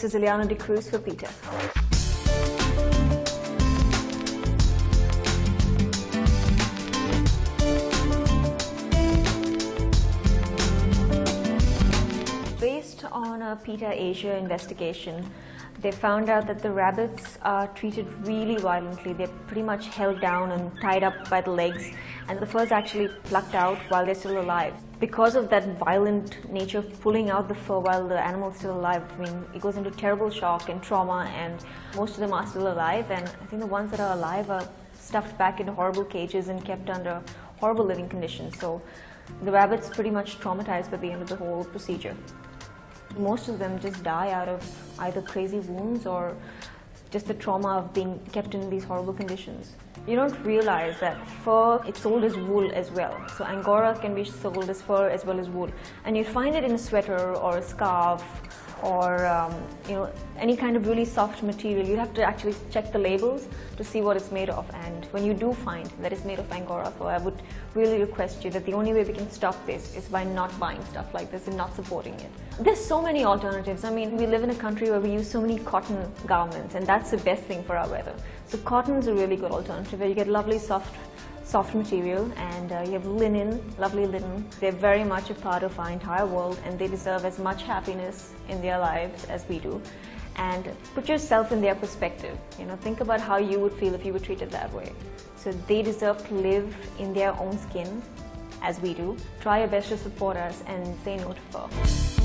This is Ileana D'Cruz for PETA. Based on a PETA Asia investigation, they found out that the rabbits are treated really violently. They're pretty much held down and tied up by the legs, and the fur is actually plucked out while they're still alive. Because of that violent nature of pulling out the fur while the animal is still alive, I mean, it goes into terrible shock and trauma, and most of them are still alive. And I think the ones that are alive are stuffed back into horrible cages and kept under horrible living conditions. So the rabbits pretty much traumatized by the end of the whole procedure most of them just die out of either crazy wounds or just the trauma of being kept in these horrible conditions. You don't realize that fur, it's sold as wool as well. So Angora can be sold as fur as well as wool. And you find it in a sweater or a scarf or um, you know any kind of really soft material. You have to actually check the labels to see what it's made of. And when you do find that it's made of Angora fur, I would really request you that the only way we can stop this is by not buying stuff like this and not supporting it. There's so many alternatives. I mean, we live in a country where we use so many cotton garments, and that's the best thing for our weather. So cotton's a really good alternative where you get lovely soft soft material and uh, you have linen, lovely linen. They're very much a part of our entire world and they deserve as much happiness in their lives as we do. And put yourself in their perspective. You know, think about how you would feel if you were treated that way. So they deserve to live in their own skin as we do. Try your best to support us and say no to fur.